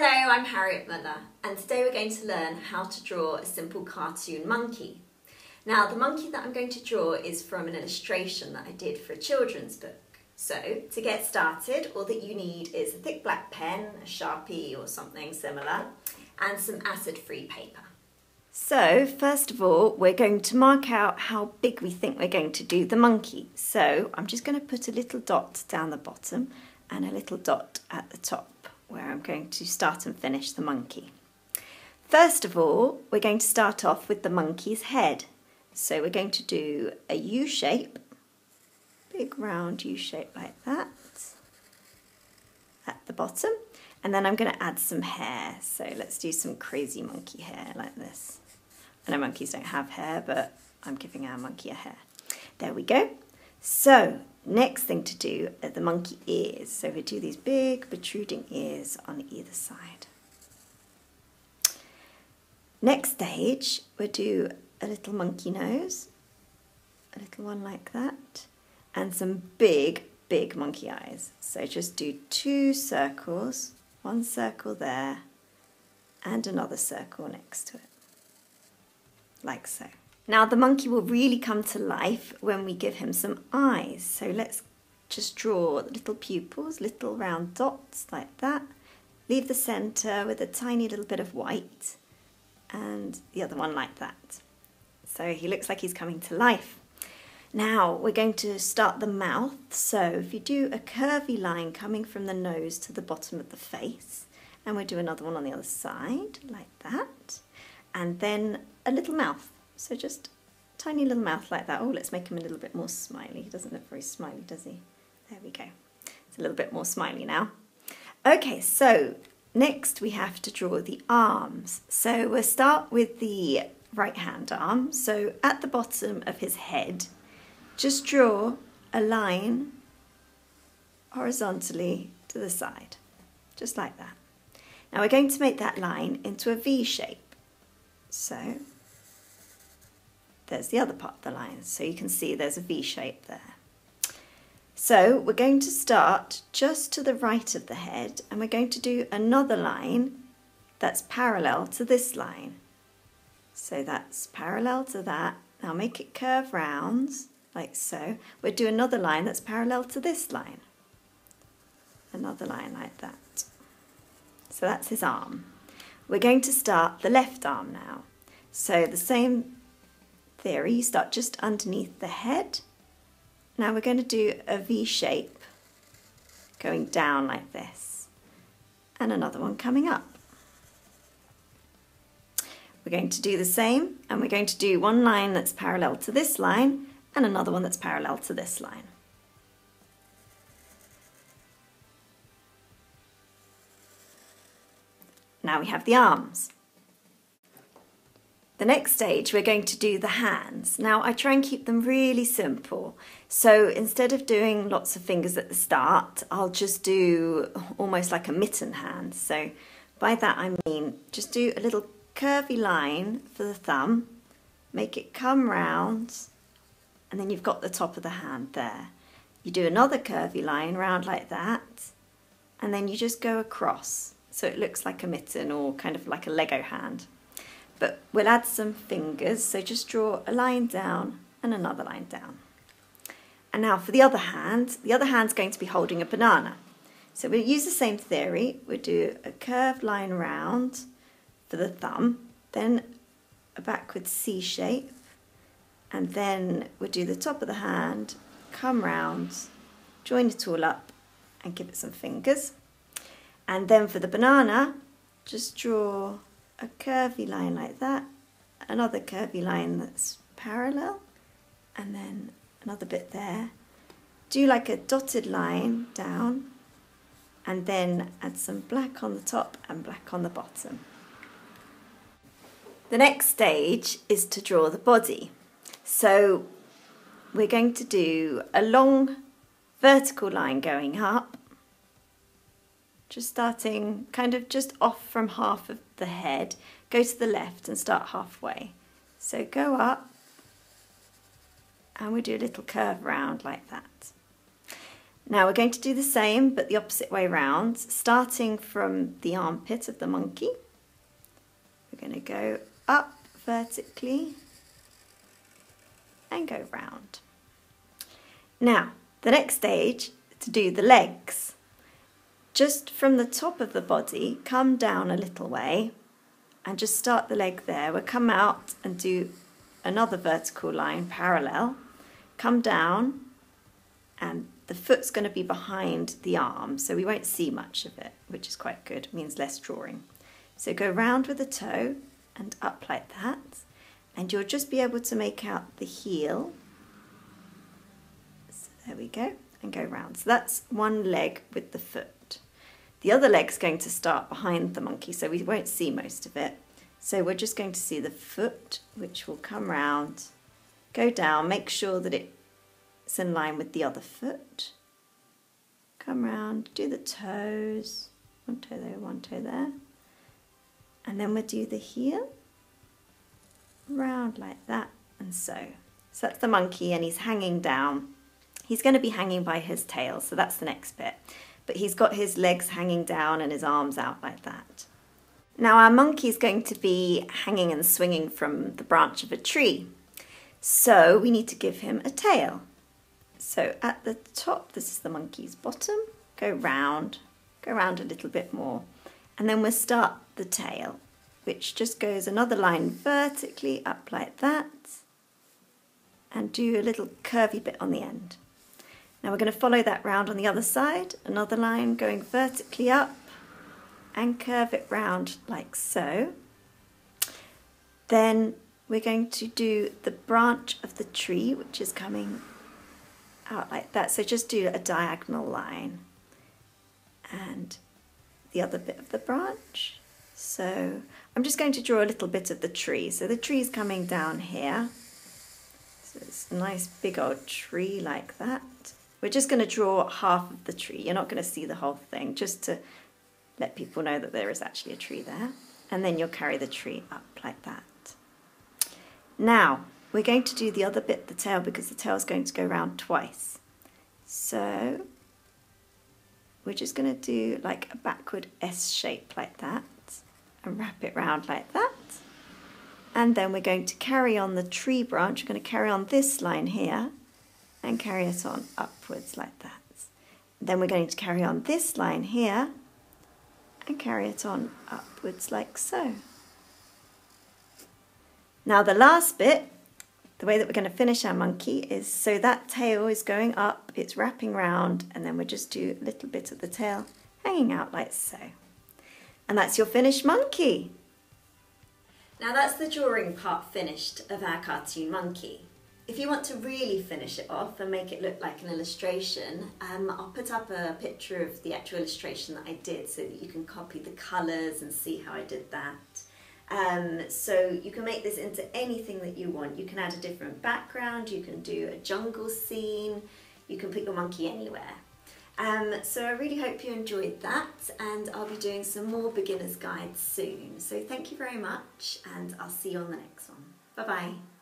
I'm Harriet Muller and today we're going to learn how to draw a simple cartoon monkey. Now the monkey that I'm going to draw is from an illustration that I did for a children's book. So to get started all that you need is a thick black pen, a sharpie or something similar and some acid free paper. So first of all we're going to mark out how big we think we're going to do the monkey. So I'm just going to put a little dot down the bottom and a little dot at the top where I'm going to start and finish the monkey. First of all, we're going to start off with the monkey's head. So we're going to do a U shape, big round U shape like that at the bottom. And then I'm going to add some hair. So let's do some crazy monkey hair like this. I know monkeys don't have hair, but I'm giving our monkey a hair. There we go. So Next thing to do are the monkey ears. So we do these big protruding ears on either side. Next stage, we'll do a little monkey nose, a little one like that, and some big, big monkey eyes. So just do two circles, one circle there, and another circle next to it, like so. Now the monkey will really come to life when we give him some eyes. So let's just draw little pupils, little round dots like that. Leave the centre with a tiny little bit of white and the other one like that. So he looks like he's coming to life. Now we're going to start the mouth. So if you do a curvy line coming from the nose to the bottom of the face, and we'll do another one on the other side like that, and then a little mouth. So just tiny little mouth like that. Oh, let's make him a little bit more smiley. He doesn't look very smiley, does he? There we go. It's a little bit more smiley now. Okay, so next we have to draw the arms. So we'll start with the right hand arm. So at the bottom of his head, just draw a line horizontally to the side, just like that. Now we're going to make that line into a V shape. So there's the other part of the line. So you can see there's a V shape there. So we're going to start just to the right of the head and we're going to do another line that's parallel to this line. So that's parallel to that. Now make it curve round like so. We'll do another line that's parallel to this line. Another line like that. So that's his arm. We're going to start the left arm now. So the same theory, you start just underneath the head. Now we're going to do a V shape going down like this and another one coming up. We're going to do the same and we're going to do one line that's parallel to this line and another one that's parallel to this line. Now we have the arms. The next stage, we're going to do the hands. Now, I try and keep them really simple. So instead of doing lots of fingers at the start, I'll just do almost like a mitten hand. So by that I mean just do a little curvy line for the thumb, make it come round, and then you've got the top of the hand there. You do another curvy line round like that, and then you just go across. So it looks like a mitten or kind of like a Lego hand but we'll add some fingers. So just draw a line down and another line down. And now for the other hand, the other hand's going to be holding a banana. So we'll use the same theory. We'll do a curved line round for the thumb, then a backward C shape, and then we'll do the top of the hand, come round, join it all up and give it some fingers. And then for the banana, just draw a curvy line like that, another curvy line that's parallel, and then another bit there. Do like a dotted line down, and then add some black on the top and black on the bottom. The next stage is to draw the body. So we're going to do a long vertical line going up just starting kind of just off from half of the head, go to the left and start halfway. So go up and we do a little curve round like that. Now we're going to do the same but the opposite way round, starting from the armpit of the monkey. We're going to go up vertically and go round. Now, the next stage to do the legs. Just from the top of the body, come down a little way and just start the leg there. We'll come out and do another vertical line parallel, come down and the foot's going to be behind the arm, so we won't see much of it, which is quite good, it means less drawing. So go round with the toe and up like that, and you'll just be able to make out the heel. So there we go, and go round. So that's one leg with the foot. The other leg's going to start behind the monkey, so we won't see most of it. So we're just going to see the foot, which will come round, go down, make sure that it's in line with the other foot. Come round, do the toes, one toe there, one toe there. And then we'll do the heel, round like that and so. So that's the monkey and he's hanging down. He's going to be hanging by his tail, so that's the next bit. But he's got his legs hanging down and his arms out like that. Now our monkey is going to be hanging and swinging from the branch of a tree. So we need to give him a tail. So at the top, this is the monkey's bottom, go round, go round a little bit more, and then we'll start the tail, which just goes another line vertically up like that, and do a little curvy bit on the end. Now we're going to follow that round on the other side, another line going vertically up, and curve it round like so. Then we're going to do the branch of the tree, which is coming out like that. So just do a diagonal line and the other bit of the branch. So I'm just going to draw a little bit of the tree. So the tree's coming down here. So it's a nice big old tree like that. We're just going to draw half of the tree. You're not going to see the whole thing, just to let people know that there is actually a tree there. And then you'll carry the tree up like that. Now, we're going to do the other bit, the tail, because the tail is going to go round twice. So we're just going to do like a backward S shape like that and wrap it round like that. And then we're going to carry on the tree branch. We're going to carry on this line here and carry it on upwards like that. Then we're going to carry on this line here and carry it on upwards like so. Now the last bit the way that we're going to finish our monkey is so that tail is going up, it's wrapping round, and then we just do a little bit of the tail hanging out like so. And that's your finished monkey. Now that's the drawing part finished of our cartoon monkey. If you want to really finish it off and make it look like an illustration, um, I'll put up a picture of the actual illustration that I did so that you can copy the colours and see how I did that. Um, so you can make this into anything that you want. You can add a different background, you can do a jungle scene, you can put your monkey anywhere. Um, so I really hope you enjoyed that and I'll be doing some more beginner's guides soon. So thank you very much and I'll see you on the next one. Bye bye.